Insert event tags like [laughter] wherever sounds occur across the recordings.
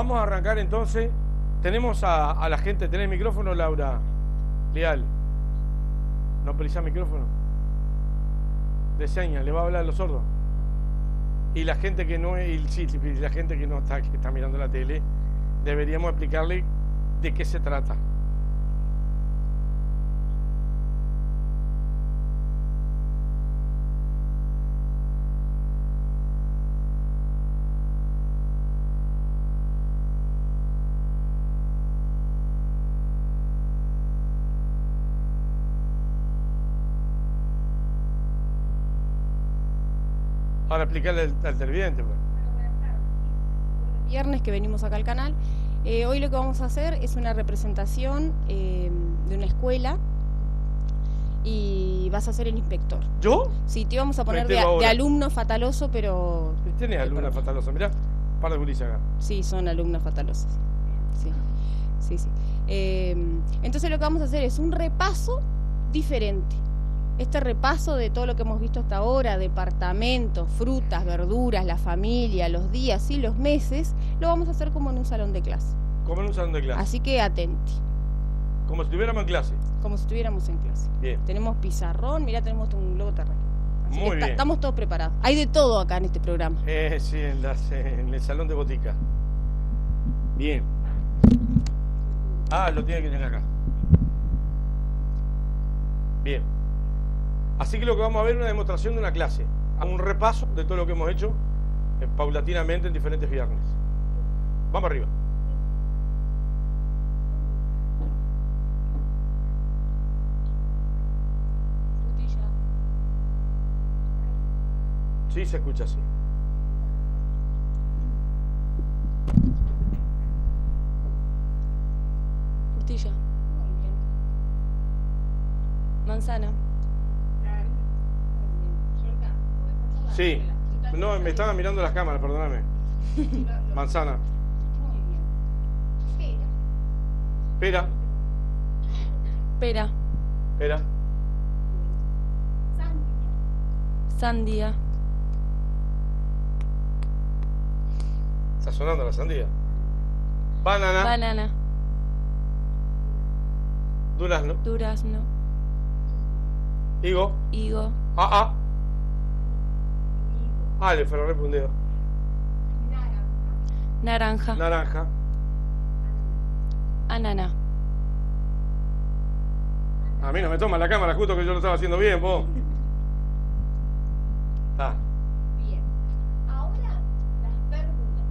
Vamos a arrancar entonces. Tenemos a, la gente. ¿Tenés micrófono, Laura? Leal. ¿No precisa micrófono? De le va a hablar a los sordos. Y la gente que no y, sí, la gente que no está, que está mirando la tele, deberíamos explicarle de qué se trata. Para explicarle al, televidente. Pues. Viernes que venimos acá al canal. Eh, hoy lo que vamos a hacer es una representación eh, de una escuela y vas a ser el inspector. ¿Yo? Sí, te íbamos a poner de, alumno fataloso, pero... ¿Tienes alumna fatalosa? Mirá, par de gurises acá. Sí, son alumnas fatalosas. Sí, sí, sí. Eh, entonces lo que vamos a hacer es un repaso diferente este repaso de todo lo que hemos visto hasta ahora, departamentos, frutas, verduras, la familia, los días y los meses, lo vamos a hacer como en un salón de clase. Como en un salón de clase. Así que atenti. Como si estuviéramos en clase. Como si estuviéramos en clase. Bien. Tenemos pizarrón, mira, tenemos un globo terráqueo. Muy bien. Estamos todos preparados. Hay de todo acá en este programa. Eh, sí, en, en el salón de botica. Bien. Ah, lo tiene que tener acá. Bien. Así que lo que vamos a ver es una demostración de una clase, un repaso de todo lo que hemos hecho eh, paulatinamente en diferentes viernes. Vamos arriba. Sí, se escucha así. Frutilla. Manzana. Sí. No, me estaba mirando las cámaras, perdóname. [laughs] Manzana. Pera. Pera. Pera. Sandía. Está sonando la sandía. Banana. Banana. Durazno. Durazno. Higo. Higo. Ah, ah. Ah, le fueron respondido. Naranja. Naranja. Ananá. A mí no me toma la cámara justo que yo lo estaba haciendo bien, vos. Ah. Bien. Ahora las verduras.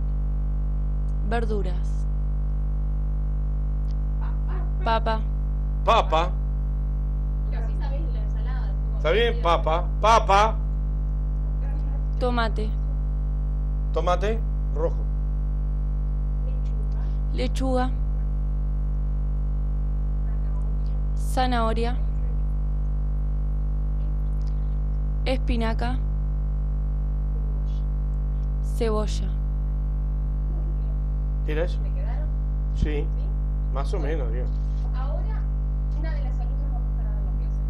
Verduras. Papa. Papa. Así sabéis la ensalada. ¿Está bien? Papa. Papa. Tomate. Tomate rojo. Lechuga. Zanahoria. Espinaca. Cebolla. ¿Era eso? ¿Me quedaron? Sí. Más o menos, Dios. Ahora, una de las alumnas va a pasar a dar la clase.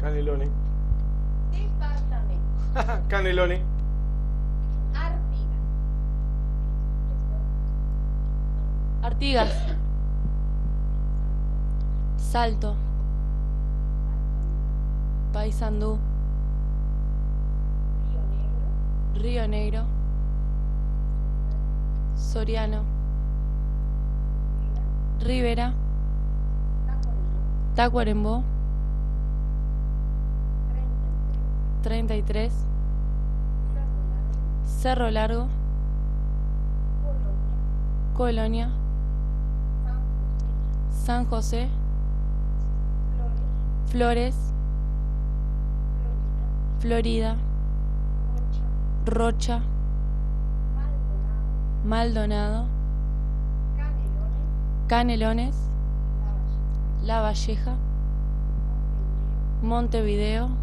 Canelones. Departamento. [laughs] Caneloni. Artigas. Artigas. Salto. Paisandú. Río Negro. Río Negro. Soriano. Rivera. Tacuarembó. 33, Cerro Largo, Colonia, San José, Flores, Florida, Rocha, Maldonado, Canelones, La Valleja, Montevideo,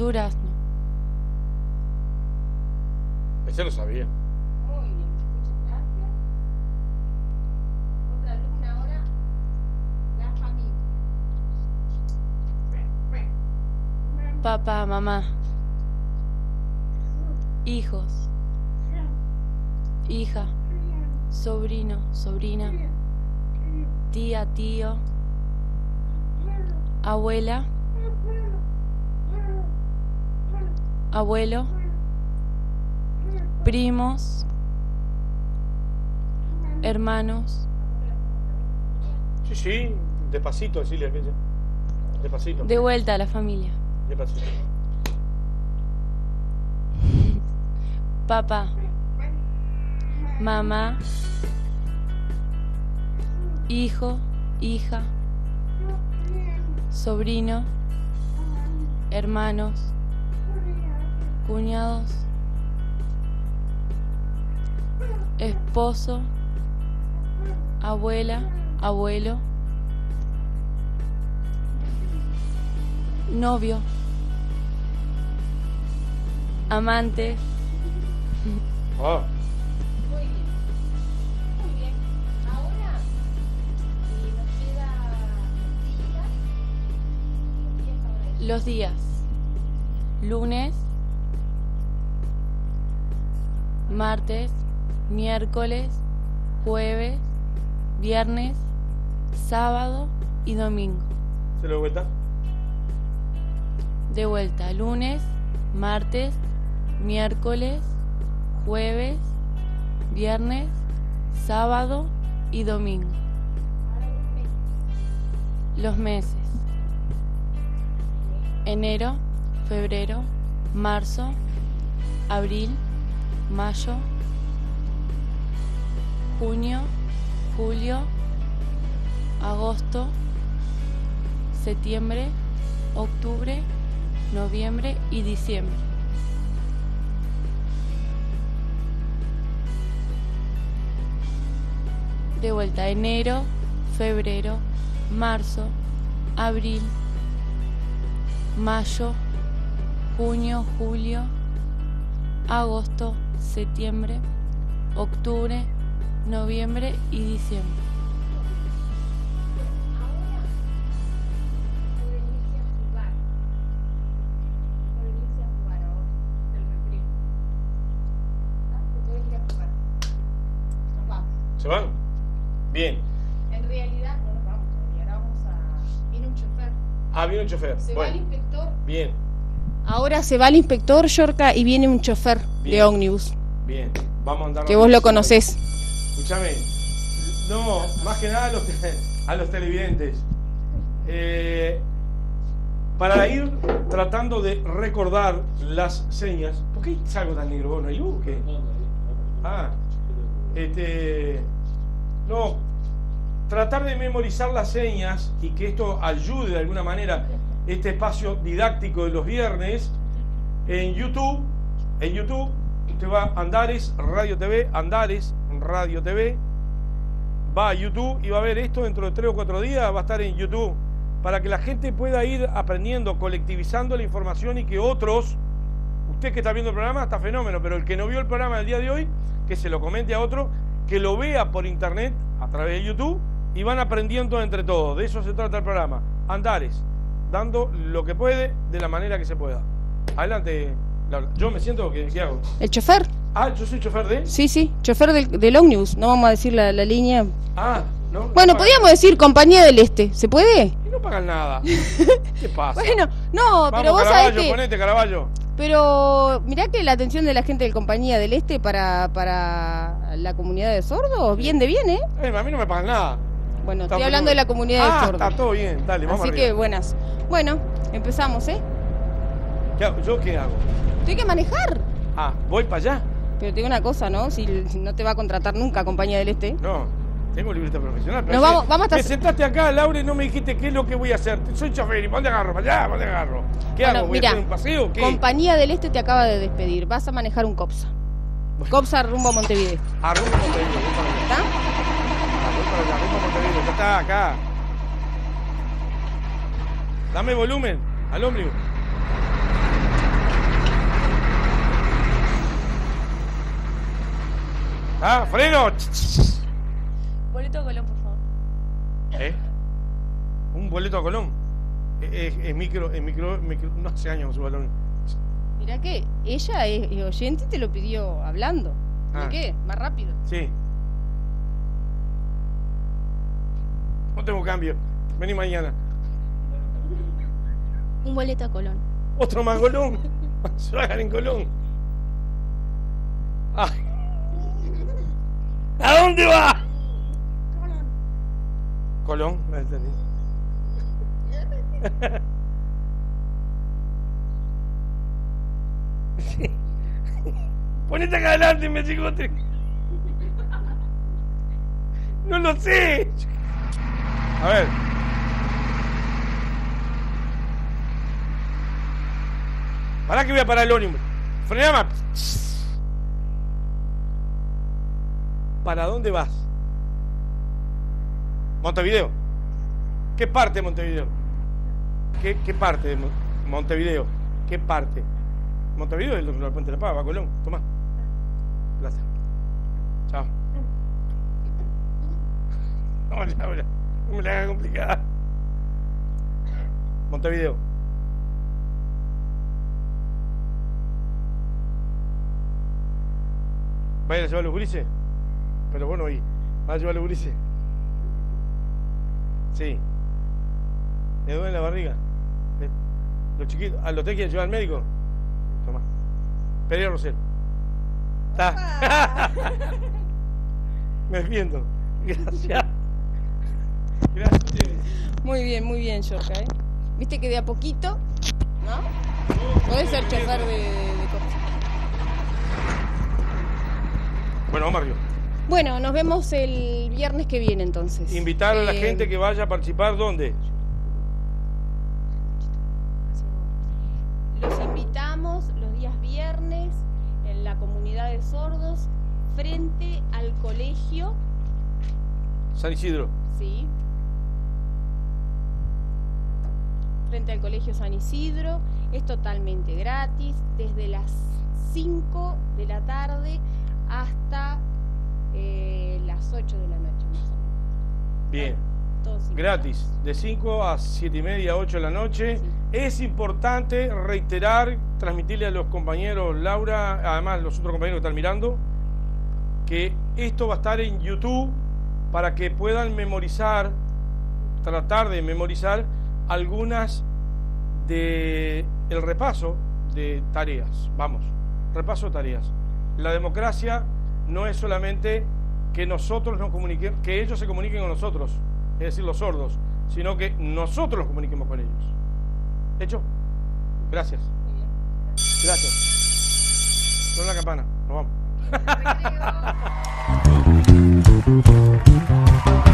Durazno. Ese lo sabía. Papá, mamá. hijos, hija, sobrino, sobrina, tía, tío, abuela, abuelo, primos, hermanos, Sí, sí, despacito, decirle aquella. Despacito. de vuelta a la familia. Despacito. Papá, mamá, hijo, hija, sobrino, hermanos, cuñados, esposo, abuela, abuelo, novio, amante, Muy bien. Muy bien. Ahora eh, nos queda días. días ahora es. Los días. Lunes, martes, miércoles, jueves, viernes, sábado y domingo. ¿se lo vuelta? De vuelta, lunes, martes, miércoles, jueves, viernes, sábado y domingo. Los meses. Enero, febrero, marzo, abril, mayo, junio, julio, agosto, septiembre, octubre, noviembre y diciembre. De vuelta, enero, febrero, marzo, abril, mayo, junio, julio, agosto, septiembre, octubre, noviembre y diciembre. Ahora pueden irse a jugar. Pueden irse a jugar ahora, del recreo. ¿Ah? Se pueden ir a jugar. Nos vamos. ¿Se van? Bien. En realidad no nos vamos todavía. Ahora vamos a. Viene un chofer. Ah, viene un chofer. Se va el Bueno, inspector. bien, Ahora se va el inspector Yorca y viene un chofer de ómnibus, bien. Vamos a andar. que vos lo conocés. Escúchame. No, más que nada a los, te- a los televidentes. Eh, para ir tratando de recordar las señas. ¿Por qué salgo tan negro? vos? ¿No hay luz? ¿Qué? Ah, este. No, tratar de memorizar las señas y que esto ayude de alguna manera este espacio didáctico de los viernes en YouTube. En YouTube, usted va a Andares Radio TV, Andares Radio TV, va a YouTube y va a ver esto dentro de tres o cuatro días, va a estar en YouTube para que la gente pueda ir aprendiendo, colectivizando la información y que otros, usted que está viendo el programa está fenómeno, pero el que no vio el programa del día de hoy, que se lo comente a otro, que lo vea por internet a través de YouTube y van aprendiendo entre todos. De eso se trata el programa. Andares, dando lo que puede de la manera que se pueda. Adelante. Yo me siento que ¿qué hago? ¿El chofer? Ah, yo soy chofer de. Sí, sí, chofer del, del ómnibus. No vamos a decir la, la línea. Ah, no. no Bueno, pagan- podríamos decir compañía del Este. ¿Se puede? Y no pagan nada. [laughs] ¿Qué pasa? Bueno, no, Vamos, pero vos sabés Caravaggio, que... ponete, Caravaggio. Pero mirá que la atención de la gente del Compañía del Este para, para la comunidad de sordos, bien de bien, ¿eh? Eh, a mí no me pagan nada. Bueno, Está estoy hablando de la comunidad ah, de sordos. está todo bien. Dale, vamos Así arriba. que buenas. Bueno, empezamos, ¿eh? ¿Qué hago? ¿Yo qué hago? Tengo que manejar. Ah, ¿voy para allá? Pero te digo una cosa, ¿no? Si no te va a contratar nunca Compañía del Este. No, tengo libreta profesional. Pero Nos si- vamos- vamos hasta- Me sentaste acá, Laura, y no me dijiste qué es lo que voy a hacer. Soy chofer, ¿y dónde agarro? ¿Para allá? ¿Para dónde agarro? ¿Qué Bueno, hago? ¿Voy mira, a hacer un paseo? ¿Qué? Compañía del Este te acaba de despedir. Vas a manejar un Copsa. Copsa rumbo a Montevideo. Ah, rumbo a Montevideo. ¿Está? Ah, voy para allá, rumbo a Montevideo, ya está acá. Dame volumen al ómnibus. Ah, freno. Boleto a Colón, por favor. ¿Eh? Un boleto a Colón. Es, es- es micro, es micro, micro, no hace años su balón. Mirá que ella es, es oyente y te lo pidió hablando. ¿De Ah. qué? Más rápido. Sí. No tengo cambio. Vení mañana. Un boleto a Colón. Otro más Colón. [laughs] Se ganar en Colón. Ay. ¿A dónde va? Colón. No entendí. Ponete acá adelante, me chicote. No lo sé. A ver. Pará que voy a parar el ónibus. Frename. ¿Para dónde vas? Montevideo. ¿Qué parte de Montevideo? ¿Qué, parte de Mon- Montevideo? ¿Qué parte? Montevideo es el, puente de la Pava, Colón. Toma. Gracias. Chao. [laughs] No, Laura, no me la haga complicada. Montevideo. ¿Vayan a llevar los gurises? Pero bueno, ahí. ¿Van a llevar los gurises? Sí. ¿Le duele la barriga? ¿Eh? Los chiquitos. ¿A los te quieren llevar al médico? Toma. Pereira Rosel. Está. [laughs] Me defiendo. Gracias. Gracias. Muy bien, muy bien, Yorka, ¿eh? Viste que de a poquito, ¿no? Podés ser chofer de, de coche. Bueno, vamos arriba. Bueno, nos vemos el viernes que viene entonces. Invitar a la Eh, gente que vaya a participar, ¿dónde? Los invitamos los días viernes en la comunidad de sordos frente al colegio, San Isidro. ¿sí? Frente al colegio San Isidro. Es totalmente gratis, desde las 5 de la tarde hasta eh, las 8 de la noche, más o menos. Bien. Todos. Gratis, de 5 a 7 y media, 8 de la noche. Sí. Es importante reiterar, transmitirle a los compañeros, Laura, además los otros compañeros que están mirando, que esto va a estar en YouTube para que puedan memorizar, tratar de memorizar algunas de el repaso de tareas. Vamos, repaso de tareas. La democracia no es solamente que nosotros nos comuniquemos, que ellos se comuniquen con nosotros, es decir, los sordos, sino que nosotros nos comuniquemos con ellos. ¿Hecho? Gracias. Gracias. Suena la campana. Nos vamos. [laughs]